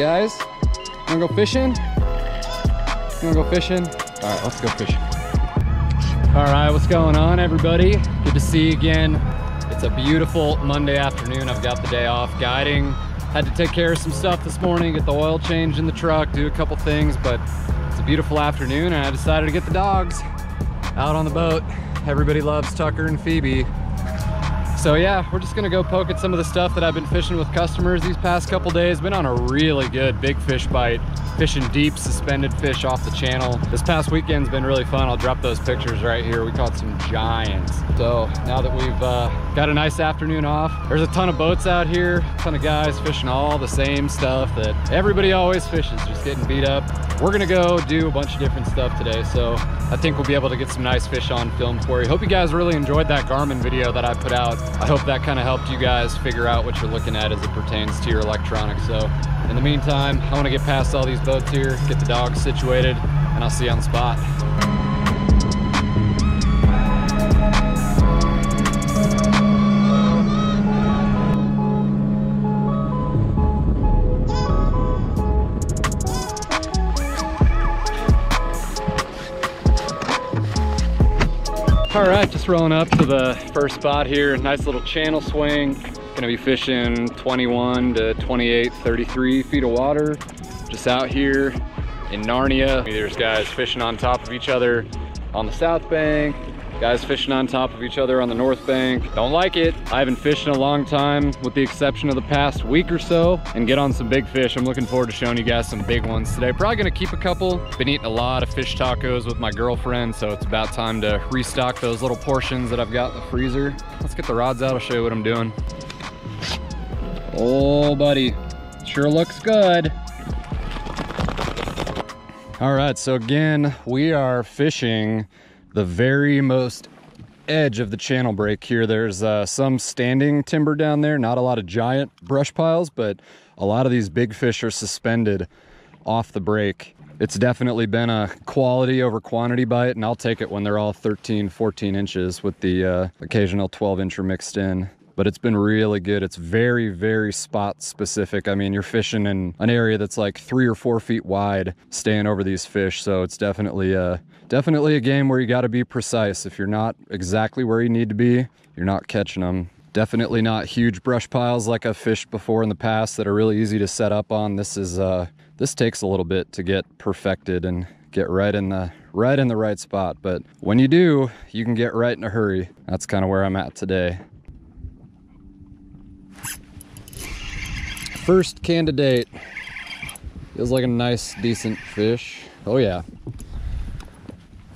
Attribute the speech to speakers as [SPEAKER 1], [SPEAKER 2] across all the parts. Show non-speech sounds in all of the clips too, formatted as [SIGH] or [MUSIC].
[SPEAKER 1] Guys, wanna go fishing? Wanna go fishing? All right, let's go fishing. All right, what's going on everybody? Good to see you again. It's a beautiful Monday afternoon. I've got the day off guiding. Had to take care of some stuff this morning, get the oil change in the truck, do a couple things, but it's a beautiful afternoon and I decided to get the dogs out on the boat. Everybody loves Tucker and Phoebe. So yeah, we're just gonna go poke at some of the stuff that I've been fishing with customers these past couple days. Been on a really good big fish bite, fishing deep suspended fish off the channel. This past weekend's been really fun. I'll drop those pictures right here. We caught some giants. So now that we've uh, got a nice afternoon off, there's a ton of boats out here, a ton of guys fishing all the same stuff that everybody always fishes, just getting beat up. We're gonna go do a bunch of different stuff today. So I think we'll be able to get some nice fish on film for you. Hope you guys really enjoyed that Garmin video that I put out. I hope that kind of helped you guys figure out what you're looking at as it pertains to your electronics. So in the meantime, I want to get past all these boats here, get the dogs situated, and I'll see you on the spot. All right, just rolling up to the first spot here. Nice little channel swing. Gonna be fishing 21 to 28, 33 feet of water. Just out here in Narnia. There's guys fishing on top of each other on the south bank. Guys fishing on top of each other on the north bank. Don't like it. I haven't fished in a long time with the exception of the past week or so and get on some big fish. I'm looking forward to showing you guys some big ones today. Probably gonna keep a couple. Been eating a lot of fish tacos with my girlfriend, so it's about time to restock those little portions that I've got in the freezer. Let's get the rods out, I'll show you what I'm doing. Oh, buddy, sure looks good. All right, so again, we are fishing the very most edge of the channel break here. There's uh, some standing timber down there, not a lot of giant brush piles, but a lot of these big fish are suspended off the break. It's definitely been a quality over quantity bite, and I'll take it when they're all 13, 14 inches with the uh, occasional 12 incher mixed in but it's been really good. It's very, very spot specific. I mean, you're fishing in an area that's like three or four feet wide, staying over these fish. So it's definitely a, definitely a game where you got to be precise. If you're not exactly where you need to be, you're not catching them. Definitely not huge brush piles like I've fished before in the past that are really easy to set up on. This is, uh, this takes a little bit to get perfected and get right in the right in the right spot but when you do you can get right in a hurry that's kind of where i'm at today First candidate. Feels like a nice, decent fish. Oh yeah.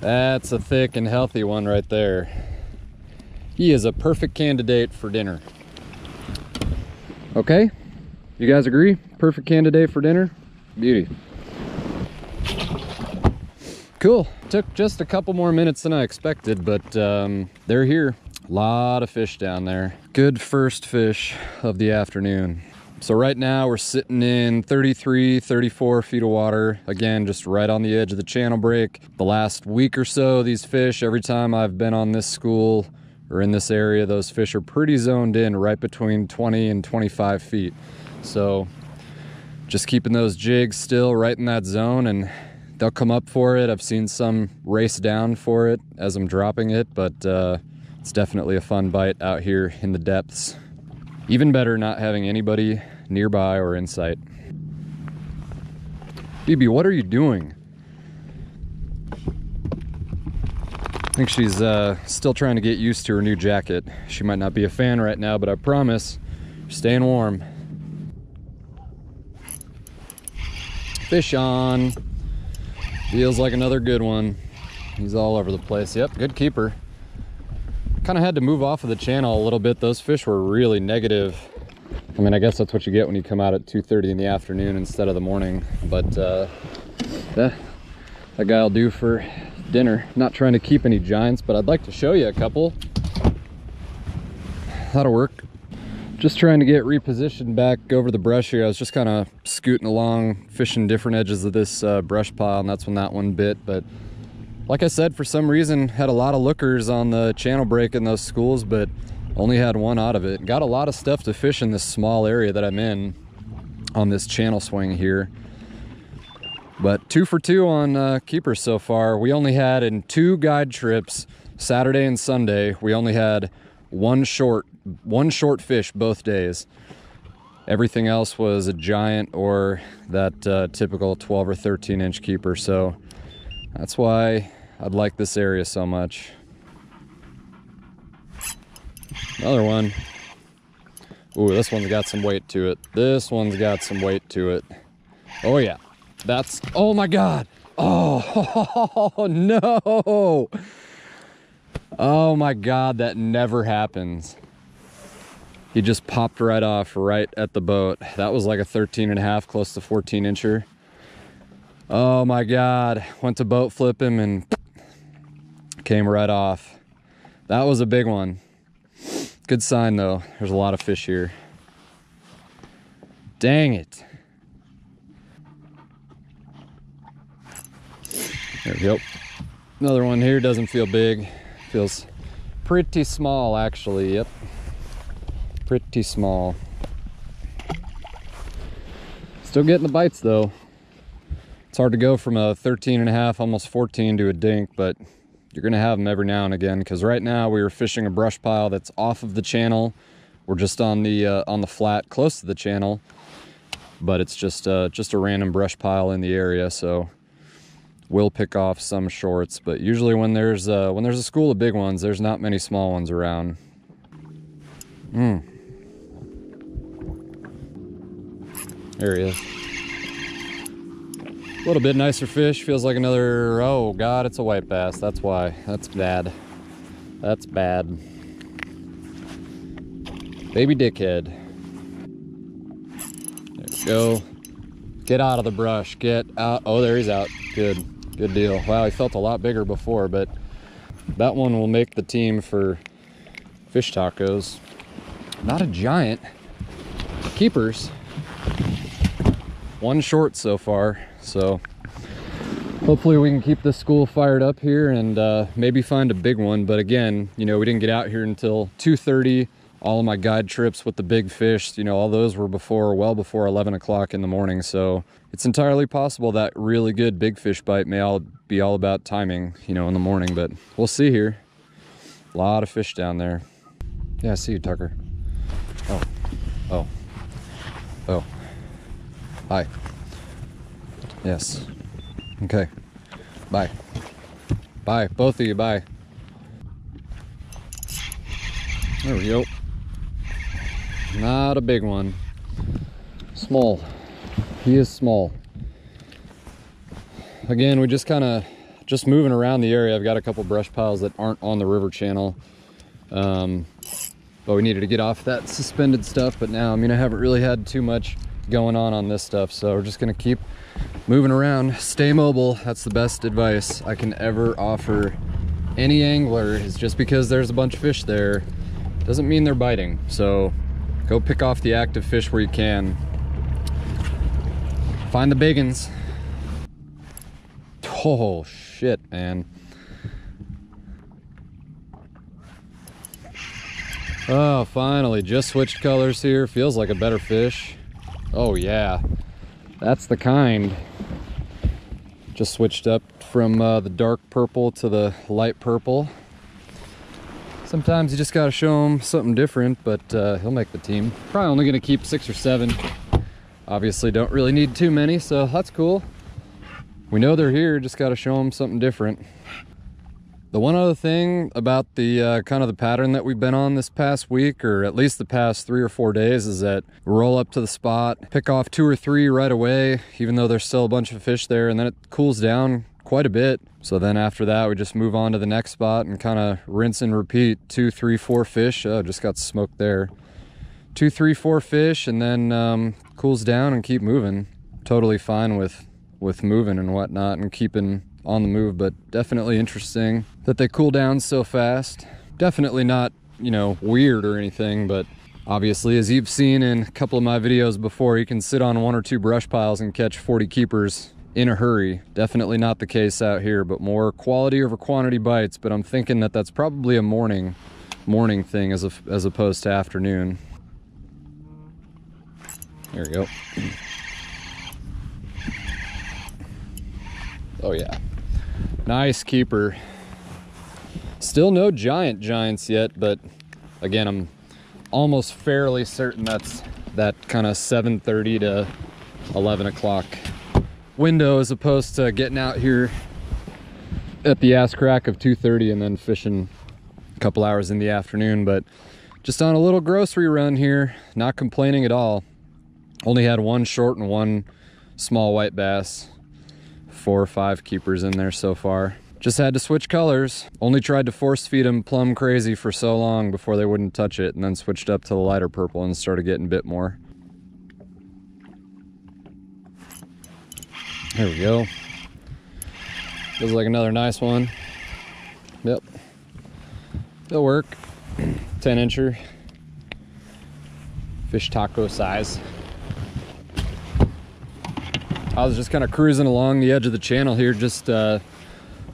[SPEAKER 1] That's a thick and healthy one right there. He is a perfect candidate for dinner. Okay, you guys agree? Perfect candidate for dinner? Beauty. Cool, took just a couple more minutes than I expected, but um, they're here. A lot of fish down there. Good first fish of the afternoon. So right now we're sitting in 33, 34 feet of water. Again, just right on the edge of the channel break. The last week or so, these fish, every time I've been on this school or in this area, those fish are pretty zoned in right between 20 and 25 feet. So just keeping those jigs still right in that zone and they'll come up for it. I've seen some race down for it as I'm dropping it, but uh, it's definitely a fun bite out here in the depths. Even better not having anybody nearby or in sight. Phoebe, what are you doing? I think she's uh, still trying to get used to her new jacket. She might not be a fan right now, but I promise, staying warm. Fish on. Feels like another good one. He's all over the place. Yep, good keeper. Kind of had to move off of the channel a little bit. Those fish were really negative I mean, I guess that's what you get when you come out at 2.30 in the afternoon instead of the morning. But uh, that, that guy will do for dinner. Not trying to keep any giants, but I'd like to show you a couple. That'll work. Just trying to get repositioned back over the brush here. I was just kind of scooting along, fishing different edges of this uh, brush pile, and that's when that one bit. But like I said, for some reason, had a lot of lookers on the channel break in those schools, but only had one out of it. Got a lot of stuff to fish in this small area that I'm in. on this channel swing here. But two for two on uh, keepers so far. We only had in two guide trips, Saturday and Sunday, we only had one short, one short fish both days. Everything else was a giant or that uh, typical 12 or 13 inch keeper. So that's why I'd like this area so much. Another one. Ooh, this one's got some weight to it. This one's got some weight to it. Oh yeah. That's, oh my God. Oh, oh [LAUGHS] no. Oh my God, that never happens. He just popped right off right at the boat. That was like a 13 and a half, close to 14 incher. Oh my God. Went to boat flip him and came right off. That was a big one. Good sign though. There's a lot of fish here. Dang it. There we go. Another one here doesn't feel big. Feels pretty small actually, yep. Pretty small. Still getting the bites though. It's hard to go from a 13 and a half, almost 14 to a dink, but you're gonna have them every now and again because right now we were fishing a brush pile that's off of the channel. We're just on the uh, on the flat close to the channel, but it's just uh, just a random brush pile in the area. So we'll pick off some shorts, but usually when there's uh, when there's a school of big ones, there's not many small ones around. Hmm. There he is. A little bit nicer fish. Feels like another, oh God, it's a white bass. That's why. That's bad. That's bad. Baby dickhead. There we go. Get out of the brush. Get out. Oh, there he's out. Good. Good deal. Wow, he felt a lot bigger before, but that one will make the team for fish tacos. Not a giant. Keepers. One short so far, so hopefully we can keep this school fired up here and uh, maybe find a big one. But again, you know, we didn't get out here until 2.30. All of my guide trips with the big fish, you know, all those were before, well before 11 o'clock in the morning. So it's entirely possible that really good big fish bite may all be all about timing, you know, in the morning, but we'll see here. A lot of fish down there. Yeah, I see you, Tucker. Oh, oh, oh. Hi. Yes. Okay. Bye. Bye. Both of you, bye. There we go. Not a big one. Small. He is small. Again, we just kind of just moving around the area. I've got a couple brush piles that aren't on the river channel. Um, but we needed to get off that suspended stuff. But now, I mean, I haven't really had too much going on on this stuff. So we're just gonna keep moving around. Stay mobile. That's the best advice I can ever offer any angler is just because there's a bunch of fish there doesn't mean they're biting. So go pick off the active fish where you can. Find the big ones. Oh shit, man. Oh, finally, just switched colors here. Feels like a better fish. Oh yeah, that's the kind. Just switched up from uh, the dark purple to the light purple. Sometimes you just gotta show him something different, but uh, he'll make the team. Probably only gonna keep six or seven. Obviously don't really need too many, so that's cool. We know they're here, just gotta show them something different. The one other thing about the uh, kind of the pattern that we've been on this past week, or at least the past three or four days, is that we roll up to the spot, pick off two or three right away, even though there's still a bunch of fish there, and then it cools down quite a bit. So then after that, we just move on to the next spot and kind of rinse and repeat. Two, three, four fish. Oh, just got smoked there. Two, three, four fish, and then um, cools down and keep moving. Totally fine with with moving and whatnot and keeping on the move, but definitely interesting that they cool down so fast. Definitely not, you know, weird or anything, but obviously, as you've seen in a couple of my videos before, you can sit on one or two brush piles and catch 40 keepers in a hurry. Definitely not the case out here, but more quality over quantity bites, but I'm thinking that that's probably a morning morning thing as, a, as opposed to afternoon. There we go. [CLEARS THROAT] Oh yeah. Nice keeper. Still no giant giants yet, but again, I'm almost fairly certain that's that kind of 7.30 to 11 o'clock window as opposed to getting out here at the ass crack of 2.30 and then fishing a couple hours in the afternoon. But just on a little grocery run here, not complaining at all. Only had one short and one small white bass. Four or five keepers in there so far. Just had to switch colors. Only tried to force feed them plum crazy for so long before they wouldn't touch it and then switched up to the lighter purple and started getting a bit more. There we go. Feels like another nice one. Yep. It'll work. [CLEARS THROAT] 10 incher. Fish taco size. I was just kind of cruising along the edge of the channel here, just uh,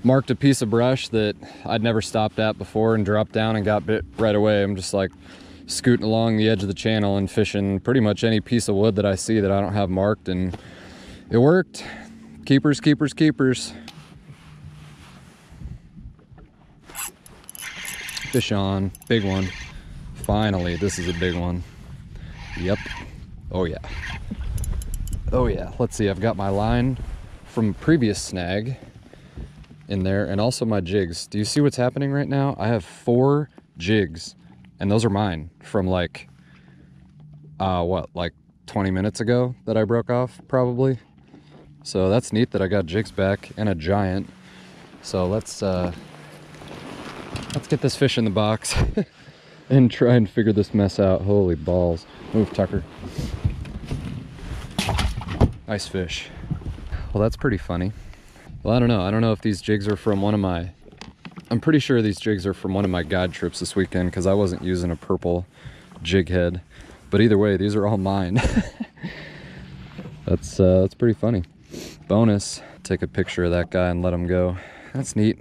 [SPEAKER 1] marked a piece of brush that I'd never stopped at before and dropped down and got bit right away. I'm just like scooting along the edge of the channel and fishing pretty much any piece of wood that I see that I don't have marked and it worked. Keepers, keepers, keepers. Fish on, big one. Finally, this is a big one. Yep. Oh yeah. Oh yeah, let's see, I've got my line from previous snag in there and also my jigs. Do you see what's happening right now? I have four jigs and those are mine from like, uh, what, like 20 minutes ago that I broke off probably. So that's neat that I got jigs back and a giant. So let's, uh, let's get this fish in the box [LAUGHS] and try and figure this mess out. Holy balls. Move, Tucker. Nice fish. Well, that's pretty funny. Well, I don't know. I don't know if these jigs are from one of my... I'm pretty sure these jigs are from one of my guide trips this weekend because I wasn't using a purple jig head. But either way, these are all mine. [LAUGHS] that's, uh, that's pretty funny. Bonus, take a picture of that guy and let him go. That's neat.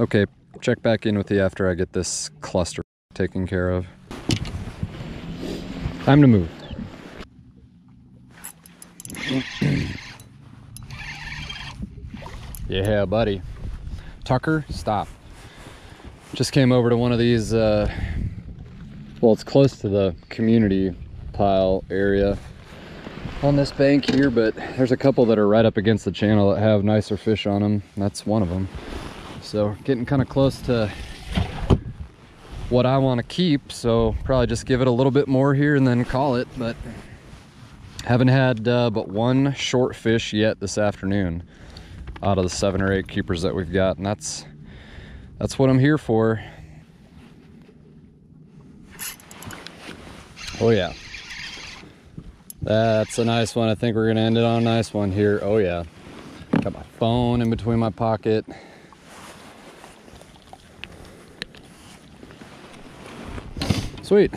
[SPEAKER 1] Okay, check back in with you after I get this cluster taken care of. Time to move. [CLEARS THROAT] yeah, buddy. Tucker, stop. Just came over to one of these, uh, well, it's close to the community pile area on this bank here, but there's a couple that are right up against the channel that have nicer fish on them. That's one of them. So getting kind of close to what I want to keep. So probably just give it a little bit more here and then call it. But haven't had uh, but one short fish yet this afternoon out of the seven or eight keepers that we've got. And that's, that's what I'm here for. Oh yeah. That's a nice one. I think we're gonna end it on a nice one here. Oh yeah. Got my phone in between my pocket. Sweet.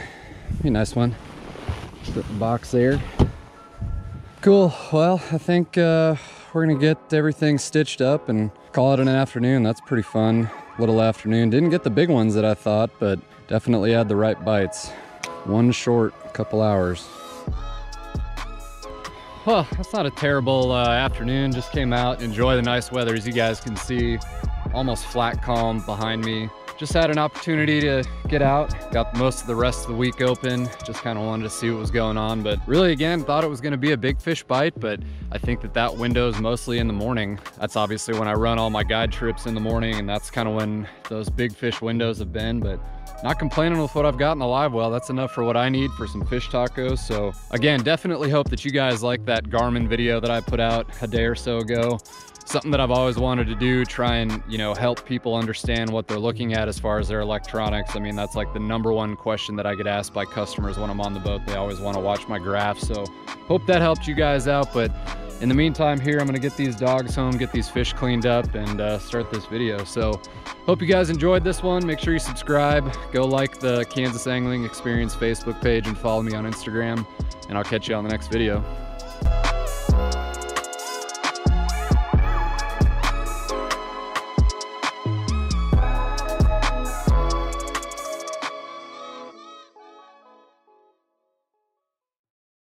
[SPEAKER 1] Be a nice one. Put the box there. Cool. Well, I think uh, we're gonna get everything stitched up and call it an afternoon. That's pretty fun. Little afternoon. Didn't get the big ones that I thought, but definitely had the right bites. One short, couple hours. Well, that's not a terrible uh, afternoon. Just came out, enjoy the nice weather as you guys can see. Almost flat calm behind me just had an opportunity to get out got most of the rest of the week open just kind of wanted to see what was going on but really again thought it was going to be a big fish bite but i think that that window is mostly in the morning that's obviously when i run all my guide trips in the morning and that's kind of when those big fish windows have been but not complaining with what I've got in the live well. That's enough for what I need for some fish tacos. So again, definitely hope that you guys like that Garmin video that I put out a day or so ago something that I've always wanted to do, try and, you know, help people understand what they're looking at as far as their electronics. I mean, that's like the number one question that I get asked by customers when I'm on the boat. They always want to watch my graphs. So hope that helped you guys out. But in the meantime here, I'm going to get these dogs home, get these fish cleaned up and uh, start this video. So hope you guys enjoyed this one. Make sure you subscribe, go like the Kansas Angling Experience Facebook page and follow me on Instagram and I'll catch you on the next video.